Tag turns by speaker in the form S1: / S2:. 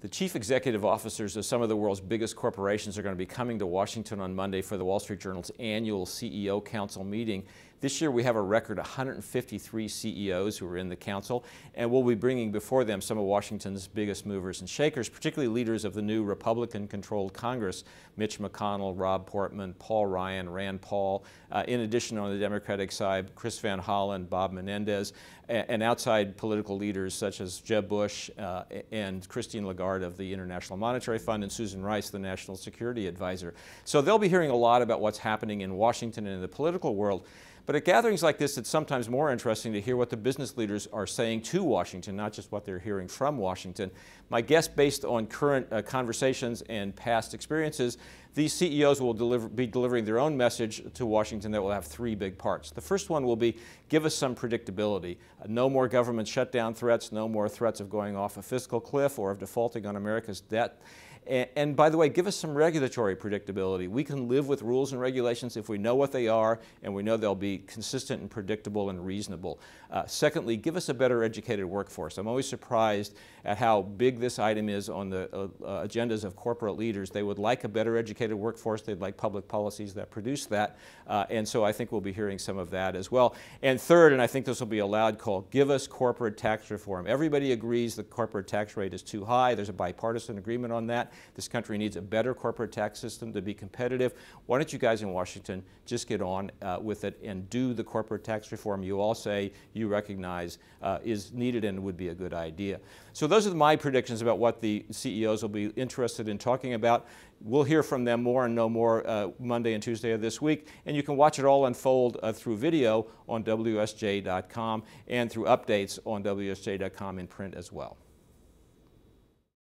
S1: The chief executive officers of some of the world's biggest corporations are going to be coming to Washington on Monday for the Wall Street Journal's annual CEO Council meeting. This year we have a record 153 CEOs who are in the council, and we'll be bringing before them some of Washington's biggest movers and shakers, particularly leaders of the new Republican-controlled Congress, Mitch McConnell, Rob Portman, Paul Ryan, Rand Paul. Uh, in addition, on the Democratic side, Chris Van Hollen, Bob Menendez, and, outside political leaders such as Jeb Bush uh, and Christine Lagarde of the International Monetary Fund and Susan Rice, the National Security Advisor. So they'll be hearing a lot about what's happening in Washington and in the political world. But at gatherings like this, it's sometimes more interesting to hear what the business leaders are saying to Washington, not just what they're hearing from Washington. My guess, based on current uh, conversations and past experiences, these CEOs will deliver, be delivering their own message to Washington that will have three big parts. The first one will be give us some predictability. No more government shutdown threats, no more threats of going off a fiscal cliff or of defaulting on America's debt. And, by the way, give us some regulatory predictability. We can live with rules and regulations if we know what they are and we know they'll be consistent and predictable and reasonable. Uh, secondly, give us a better educated workforce. I'm always surprised at how big this item is on the uh, uh, agendas of corporate leaders. They would like a better educated workforce. They'd like public policies that produce that. Uh, and so I think we'll be hearing some of that as well. And third, and I think this will be a loud call, give us corporate tax reform. Everybody agrees the corporate tax rate is too high. There's a bipartisan agreement on that. This country needs a better corporate tax system to be competitive. Why don't you guys in Washington just get on uh, with it and do the corporate tax reform you all say you recognize uh, is needed and would be a good idea. So those are my predictions about what the CEOs will be interested in talking about. We'll hear from them more and know more uh, Monday and Tuesday of this week. And you can watch it all unfold uh, through video on WSJ.com and through updates on WSJ.com in print as well.